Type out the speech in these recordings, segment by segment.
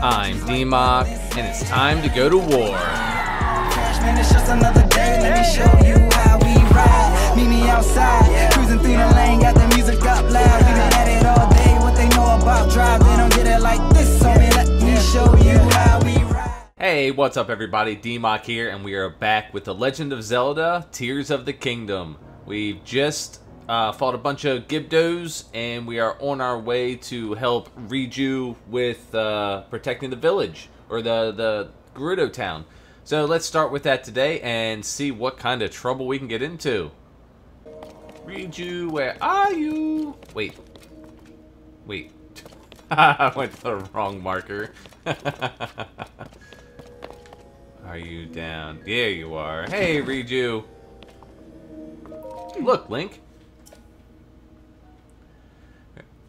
I'm DMOC, and it's time to go to war. Man, it's just another day. Let me show you how we ride. Meet me outside, cruising through the lane, got the music up loud. We been at it all day. What they know about drive, they don't get it like this. So let me show you how we ride. Hey, what's up, everybody? DMOC here, and we are back with The Legend of Zelda Tears of the Kingdom. We've just uh, fought a bunch of Gibdos, and we are on our way to help Riju with uh, protecting the village, or the, the Gerudo town. So let's start with that today and see what kind of trouble we can get into. Riju, where are you? Wait. Wait. I went to the wrong marker. are you down? There you are. Hey, Riju. Look, Link.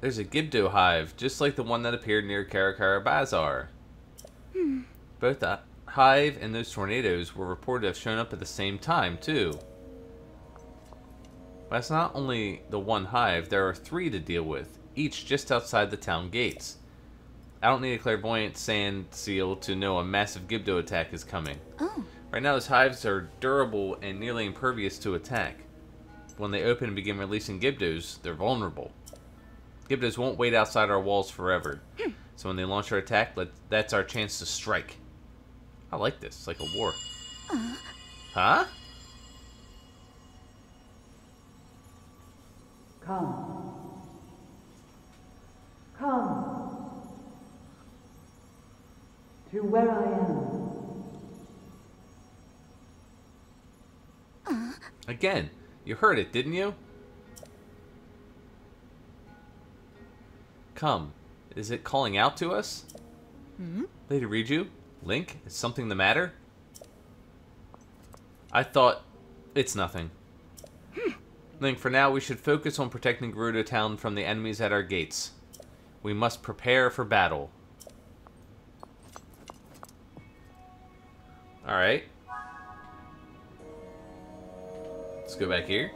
There's a Gibdo hive, just like the one that appeared near Karakara Bazaar. Hmm. Both the hive and those tornadoes were reported to have shown up at the same time, too. But it's not only the one hive, there are three to deal with, each just outside the town gates. I don't need a clairvoyant sand seal to know a massive Gibdo attack is coming. Oh. Right now, those hives are durable and nearly impervious to attack. When they open and begin releasing Gibdos, they're vulnerable. Gibdos won't wait outside our walls forever. so when they launch their attack, let, that's our chance to strike. I like this. It's like a war. Huh? Come. Come. To where I am. Again, you heard it, didn't you? Come. Is it calling out to us? Hmm? Lady Riju? Link? Is something the matter? I thought... It's nothing. Link, for now, we should focus on protecting Gerudo Town from the enemies at our gates. We must prepare for battle. Alright. Let's go back here.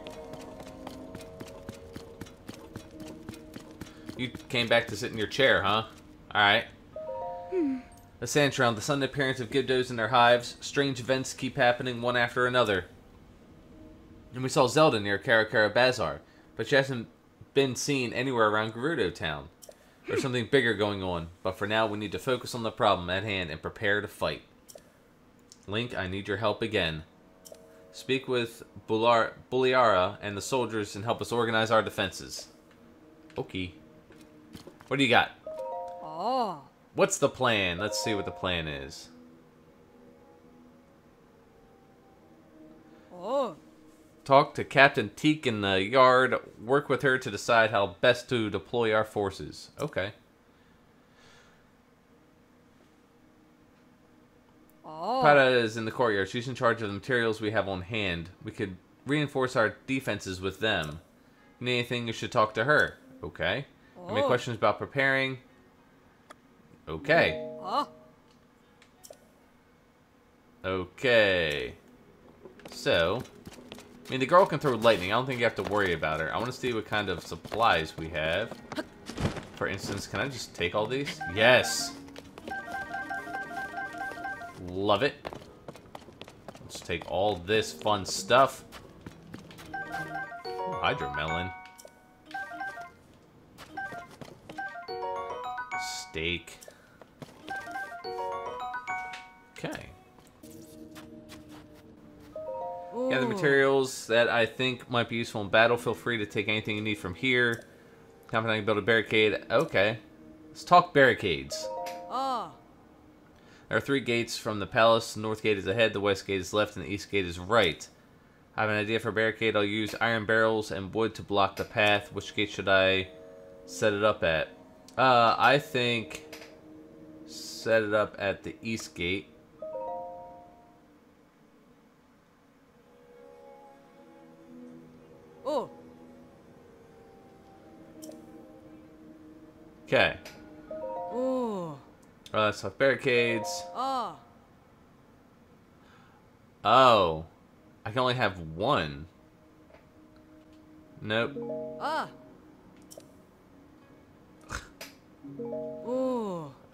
You came back to sit in your chair, huh? Alright. Hmm. The Sandshroud, the sudden appearance of Gibdos in their hives. Strange events keep happening one after another. And we saw Zelda near Karakara Bazaar, but she hasn't been seen anywhere around Gerudo Town. There's hmm. something bigger going on, but for now we need to focus on the problem at hand and prepare to fight. Link, I need your help again. Speak with Bular Buliara and the soldiers and help us organize our defenses. Okay. What do you got? Oh. What's the plan? Let's see what the plan is. Oh. Talk to Captain Teake in the yard. Work with her to decide how best to deploy our forces. Okay. Oh. Prada is in the courtyard. She's in charge of the materials we have on hand. We could reinforce our defenses with them. Need anything, you should talk to her. Okay. Oh. Any Oh. questions about preparing? Okay. Oh. Okay. So, I mean, the girl can throw lightning. I don't think you have to worry about her. I want to see what kind of supplies we have. For instance, can I just take all these? Yes. Love it. Let's take all this fun stuff. Hydromelon. Steak. Okay. Yeah, the materials that I think might be useful in battle. Feel free to take anything you need from here. Confident I can build a barricade. Okay. Let's talk barricades. Oh. There are three gates from the palace. The north gate is ahead, the west gate is left, and the east gate is right. I have an idea for a barricade. I'll use iron barrels and wood to block the path. Which gate should I set it up at? Uh, I think set it up at the east gate. Oh. Okay. Oh. Uh, so barricades. Oh. Oh. I can only have one. Nope. Ah.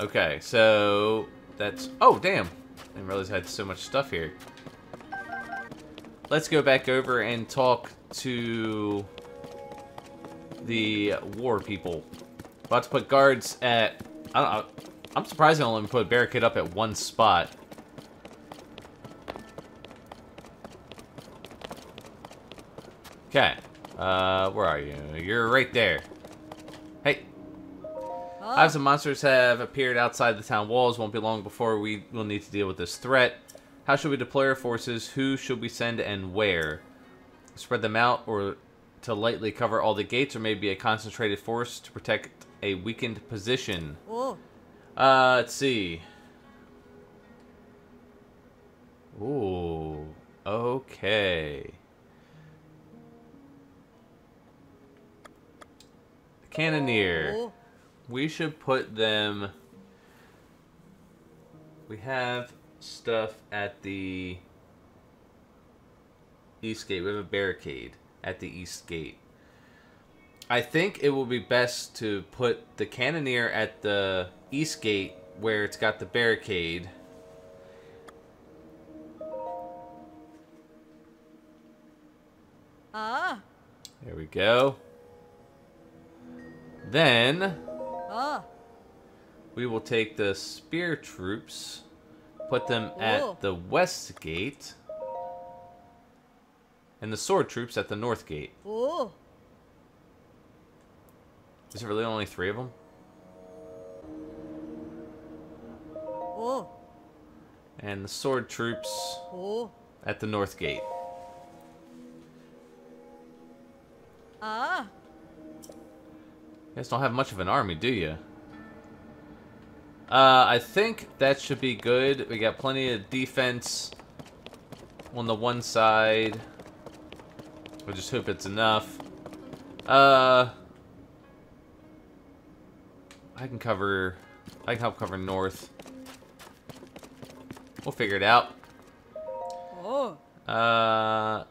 Okay, so that's oh damn! I didn't realize I had so much stuff here. Let's go back over and talk to the war people. About to put guards at I don't know. I'm surprised they only put barricade up at one spot. Okay. Uh, where are you? You're right there. Hives of monsters have appeared outside the town walls. Won't be long before we will need to deal with this threat. How should we deploy our forces? Who should we send and where? Spread them out or to lightly cover all the gates or maybe a concentrated force to protect a weakened position? Oh. Uh, let's see. Ooh, okay. Cannoneer. Oh. We should put them. We have stuff at the east gate. We have a barricade at the east gate. I think it will be best to put the cannoneer at the east gate where it's got the barricade. Ah. There we go. Then Ah. we will take the spear troops, put them at the west gate, and the sword troops at the north gate. Oh. Is there really only three of them? Oh. And the sword troops Oh. at the north gate. You guys don't have much of an army, do you? Uh, I think that should be good. We got plenty of defense on the one side. I just hope it's enough. Uh, I can cover. I can help cover north. We'll figure it out. Oh. Uh,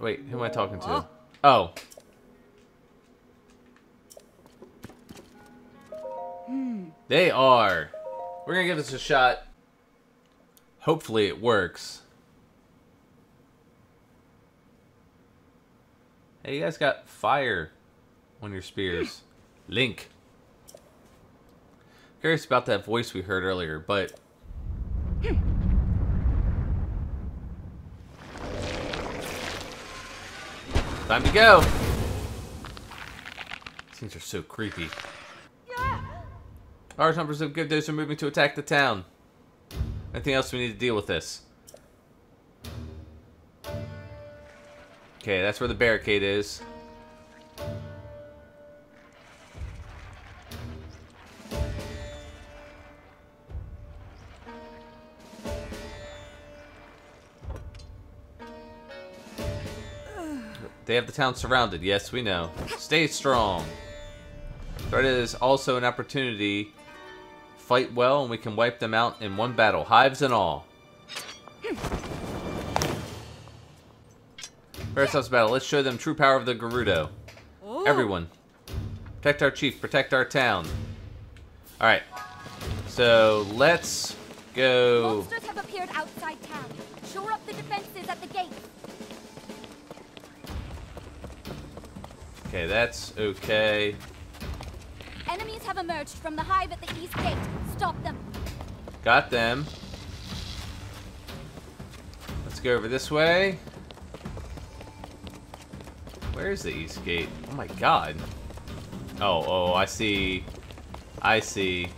wait, who am I talking to? Oh. They are. We're gonna give this a shot. Hopefully it works. Hey, you guys got fire on your spears. Link. Curious about that voice we heard earlier, but hmm. Time to go! These are so creepy. Large numbers of good Gibdos are moving to attack the town. Anything else we need to deal with this? Okay, that's where the barricade is. They have the town surrounded. Yes, we know. Stay strong. Threat is also an opportunity. Fight well, and we can wipe them out in one battle, hives and all. First house battle. Let's show them true power of the Gerudo. Oh. Everyone, protect our chief. Protect our town. All right. So let's go. Monsters have appeared outside town. Shore up the defenses at the gate. Okay, that's okay. Enemies have emerged from the hive at the east gate. Stop them. Got them. Let's go over this way. Where is the east gate? Oh my god. Oh, oh, I see. I see.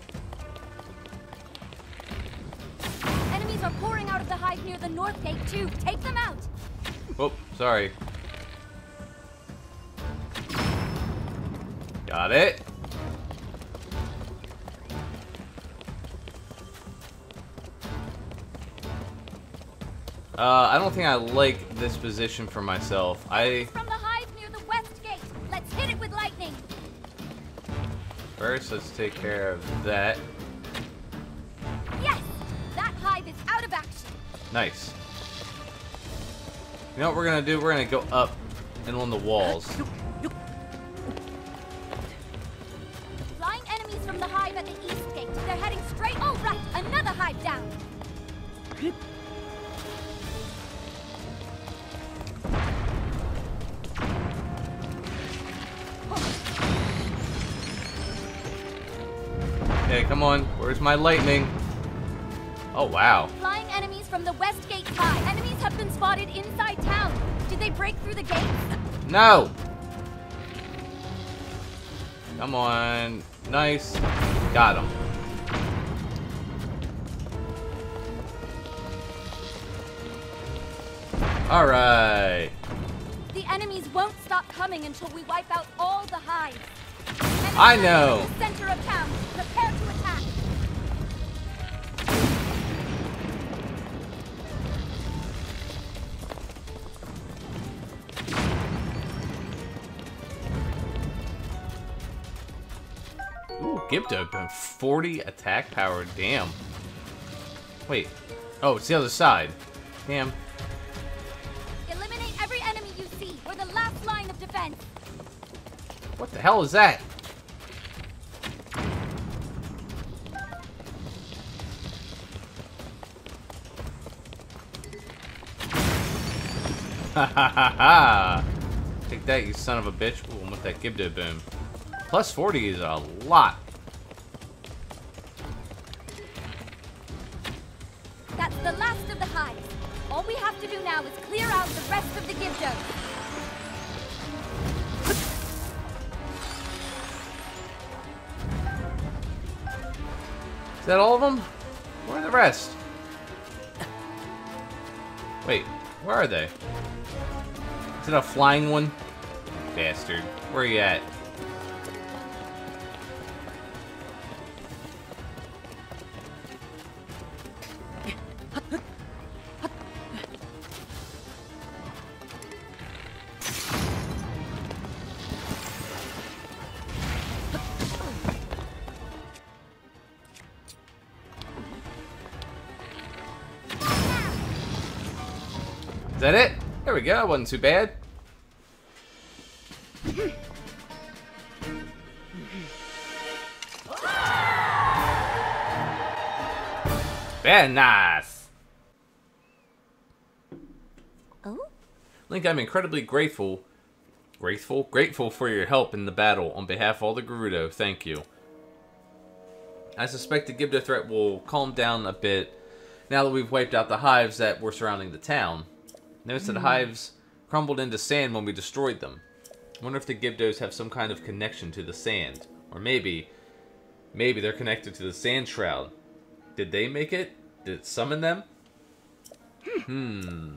Enemies are pouring out of the hive near the north gate too. Take them out. Oh, sorry. Got it. Uh, I don't think I like this position for myself. I From the hive near the west gate. Let's hit it with lightning. first let's take care of that. Yes, that hive is out of action. Nice. You know what we're gonna do? We're gonna go up and on the walls. Flying enemies from the hive at the east gate. They're heading straight Hey, Where's my lightning? Oh, wow. Flying enemies from the West Gate High. Enemies have been spotted inside town. Did they break through the gates? No! Come on. Nice. Got him. Alright. The enemies won't stop coming until we wipe out all the hives. Enemies I know. the center of town. Prepare to attack. Gibdo, but 40 attack power. Damn. Wait. Oh, it's the other side. Damn. Eliminate every enemy you see. We're the last line of defense. What the hell is that? Ha ha ha ha! Take that, you son of a bitch. Ooh, with that Gibdo boom. Plus 40 is a lot. The hives. All we have to do now is clear out the rest of the Gibdos. Is that all of them? Where are the rest? Wait, where are they? Is it a flying one? Bastard. Where are you at? That it? There we go. That wasn't too bad. Very nice. Oh? Link, I'm incredibly grateful, grateful, grateful for your help in the battle on behalf of all the Gerudo. Thank you. I suspect the Gibdo threat will calm down a bit now that we've wiped out the hives that were surrounding the town. Notice that hives crumbled into sand when we destroyed them. wonder if the Gibdos have some kind of connection to the sand. Or maybe, maybe they're connected to the sand shroud. Did they make it? Did it summon them? Hmm.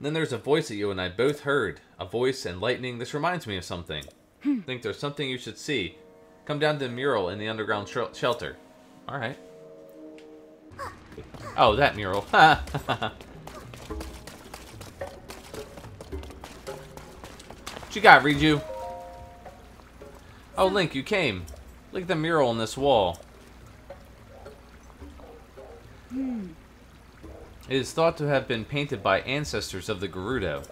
Then there's a voice that you and I both heard. A voice and lightning. This reminds me of something. I think there's something you should see. Come down to the mural in the underground shel- shelter. Alright. Oh, that mural. what you got, Riju? Oh, Link, you came. Look at the mural on this wall. It is thought to have been painted by ancestors of the Gerudo.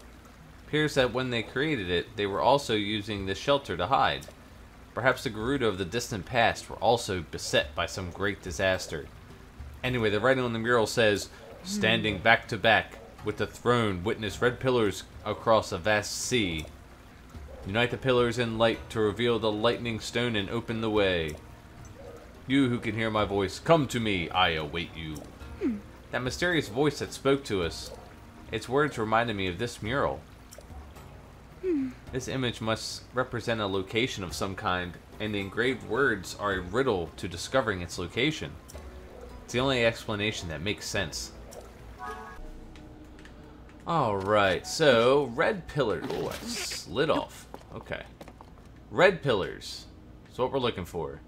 Appears that when they created it, they were also using this shelter to hide. Perhaps the Gerudo of the distant past were also beset by some great disaster. Anyway, the writing on the mural says, Standing back to back, with the throne, witness red pillars across a vast sea. Unite the pillars in light to reveal the lightning stone and open the way. You who can hear my voice, come to me, I await you. Hmm. That mysterious voice that spoke to us. Its words reminded me of this mural. Hmm. This image must represent a location of some kind, and the engraved words are a riddle to discovering its location. It's the only explanation that makes sense. Alright, so red pillar. Oh, I slid off. Okay. Red pillars. That's what we're looking for.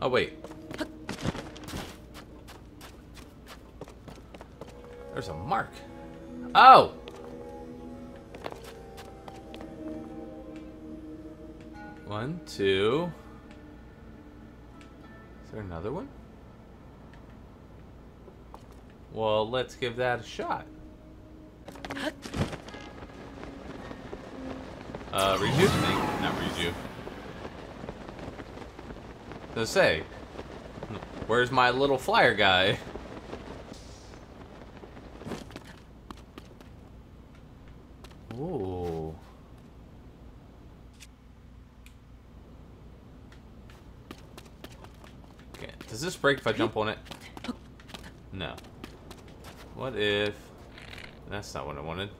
Oh, wait. There's a mark. Oh! One, two. Is there another one? Well, let's give that a shot. Uh? Thank Not Riju. To say, where's my little flyer guy? Ooh. Okay, does this break if I jump on it? No. What if... That's not what I wanted.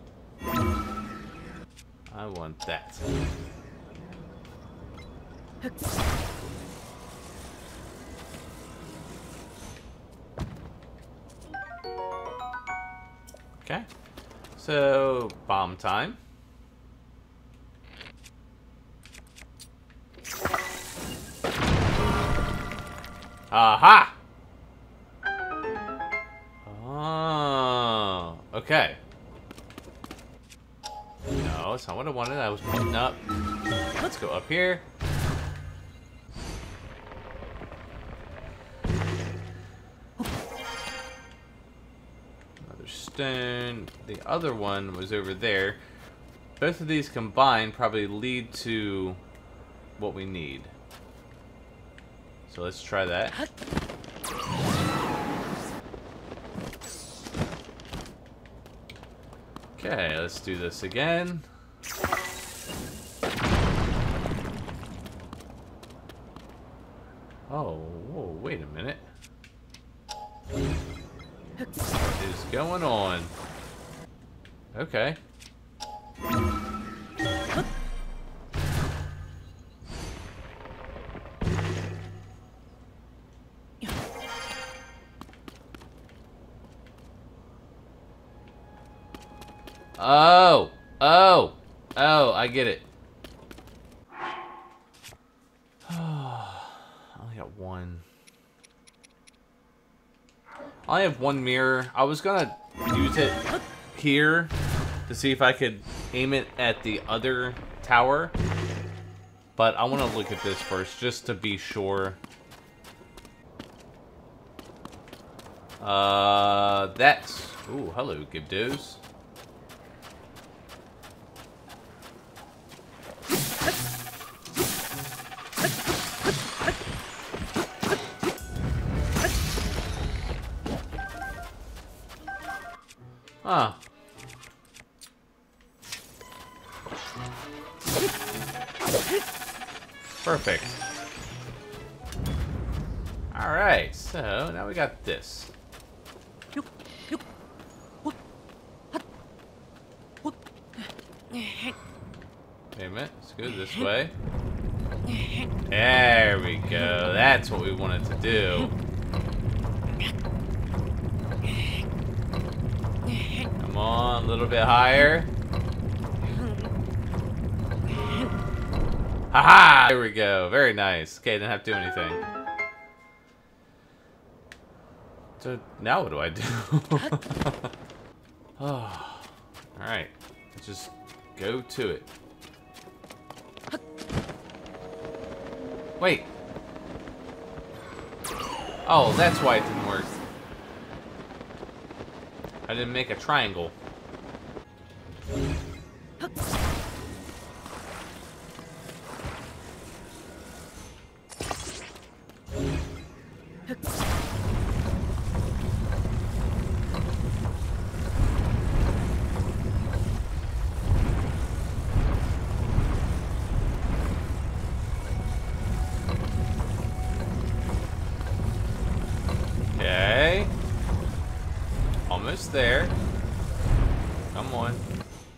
I want that. Okay. So, bomb time. Aha! Okay. No, it's not what I wanted. I was pointing up. Let's go up here. Another stone. The other one was over there. Both of these combined probably lead to what we need. So let's try that. Okay, let's do this again. Oh, whoa, wait a minute. What is going on? Okay. One. I have one mirror. I was gonna use it here to see if I could aim it at the other tower. But I want to look at this first, just to be sure. Uh, that's... Ooh, hello, Gibdos. Perfect. Alright, so now we got this. Wait a minute, let's go this way. There we go, that's what we wanted to do. Come on, a little bit higher. Haha! There we go. Very nice. Okay, didn't have to do anything. So now what do I do? oh. Alright. Just go to it. Wait. Oh, that's why it didn't work. I didn't make a triangle. Almost there. Come on.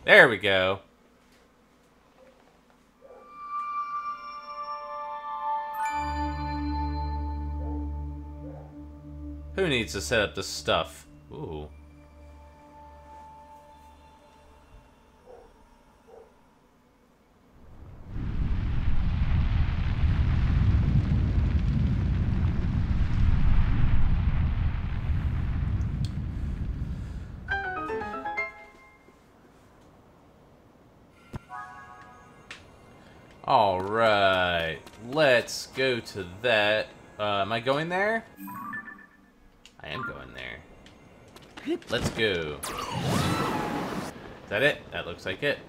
There we go. Who needs to set up this stuff? Ooh. Right. let's go to that. Uh, am I going there? I am going there. Let's go. Is that it? That looks like it.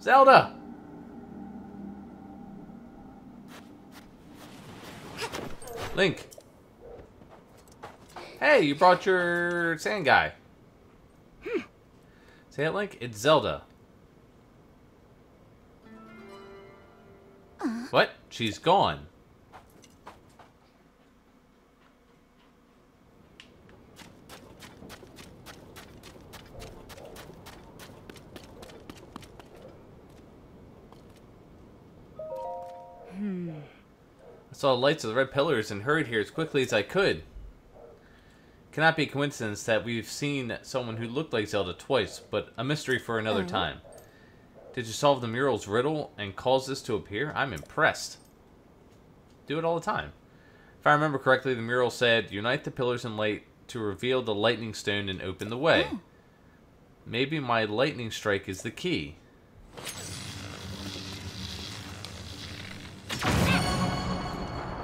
Zelda! Link. Hey, you brought your sand guy. Say it, like It's Zelda. What? She's gone. Hmm. I saw the lights of the red pillars and hurried here as quickly as I could. Cannot be a coincidence that we've seen someone who looked like Zelda twice, but a mystery for another mm-hmm. time. Did you solve the mural's riddle and cause this to appear? I'm impressed. Do it all the time. If I remember correctly, the mural said, Unite the pillars in light to reveal the lightning stone and open the way. Hmm. Maybe my lightning strike is the key.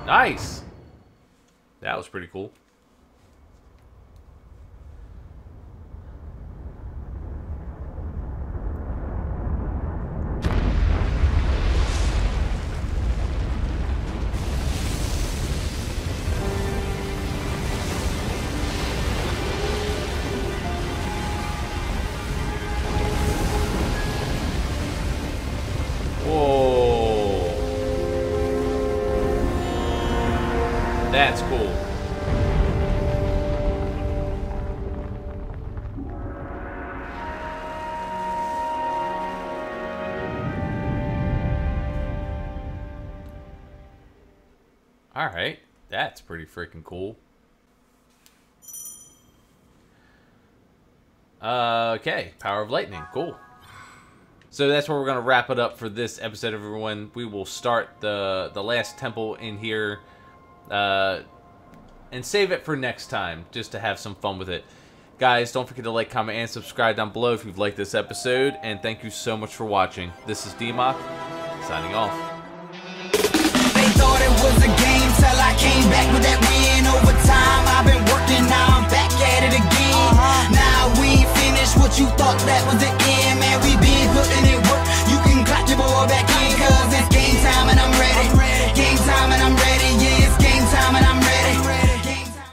Nice! That was pretty cool. That's pretty freaking cool. Uh, okay, Power of Lightning, cool. So that's where we're gonna wrap it up for this episode, everyone. We will start the the last temple in here, uh, and save it for next time, just to have some fun with it. Guys, don't forget to like, comment, and subscribe down below if you've liked this episode. And thank you so much for watching. This is DMOC, signing off. Came back with that win over time. I've been working, now I'm back at it again. Uh -huh. Now we finished what you thought that was the end, man. We been putting it work. You can clap your boy back.